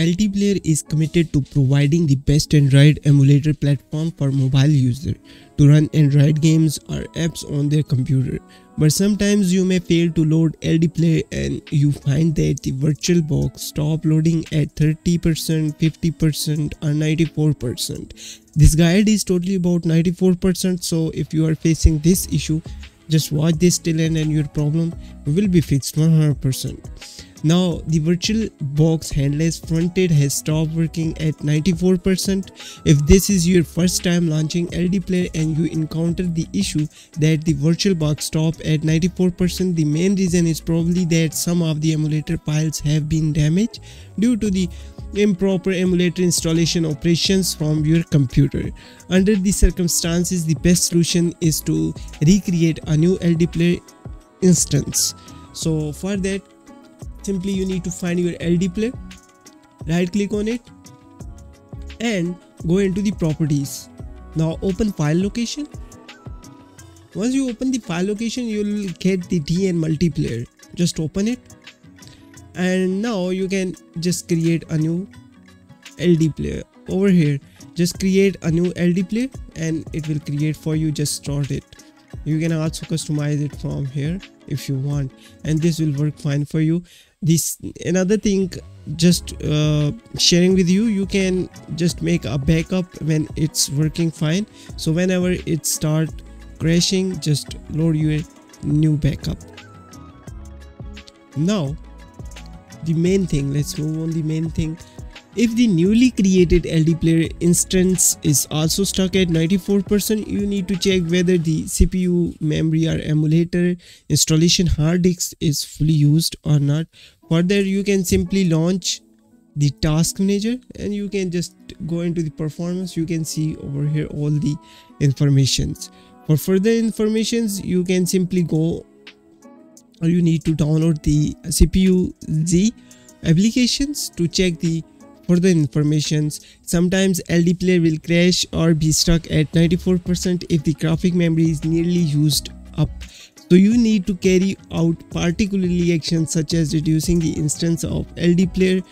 LD Player is committed to providing the best Android emulator platform for mobile users to run Android games or apps on their computer. But sometimes you may fail to load LD Player and you find that the VirtualBox stop loading at 30%, 50% or 94%. This guide is totally about 94% so if you are facing this issue, just watch this till end and your problem will be fixed 100%. Now the virtual box headless frontend has stopped working at 94%. If this is your first time launching LD Player and you encounter the issue that the virtual box stopped at 94%, the main reason is probably that some of the emulator files have been damaged due to the improper emulator installation operations from your computer. Under these circumstances, the best solution is to recreate a new LD Player instance. So for that, simply you need to find your LD player right click on it and go into the properties. Now open file location. Once you open the file location you'll get the LD Multiplayer. Just open it. And now you can just create a new LD player. Over here just create a new LD player and it will create for you. Just start it. You can also customize it from here if you want. And this will work fine for you this another thing just uh, sharing with you you can just make a backup when it's working fine. So whenever it start crashing just load your new backup. Now the main thing let's move on the main thing if the newly created LD Player instance is also stuck at 94%, you need to check whether the CPU, memory or emulator installation hard disk is fully used or not. Further, you can simply launch the task manager and you can just go into the performance. You can see over here all the informations. For further informations, you can simply go or you need to download the CPU Z applications to check the further informations. Sometimes LD player will crash or be stuck at 94% if the graphic memory is nearly used up. So you need to carry out particularly actions such as reducing the instance of LD player.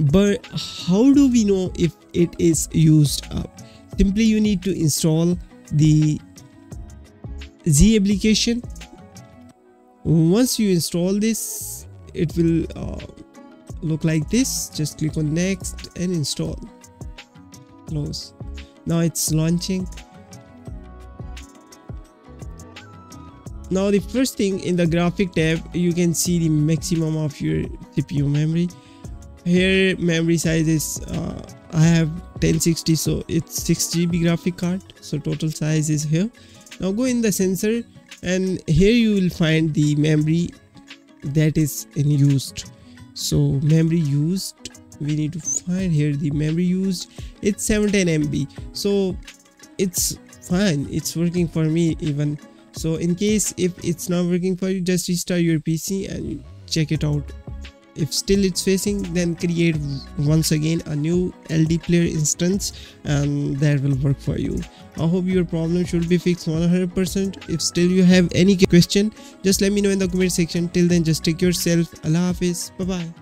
But how do we know if it is used up? Simply you need to install the Z application. Once you install this, it will uh, look like this just click on next and install. Close. Now it's launching. Now the first thing in the graphic tab you can see the maximum of your cpu memory. Here memory size is uh, i have 1060 so it's 6 gb graphic card. So total size is here. Now go in the sensor and here you will find the memory that is in used so memory used we need to find here the memory used. It's 17 mb so it's fine. It's working for me even. So in case if it's not working for you just restart your pc and check it out if still it's facing then create once again a new ld player instance and that will work for you. I hope your problem should be fixed 100 percent. If still you have any question just let me know in the comment section. Till then just take yourself. Allah hafiz. Bye bye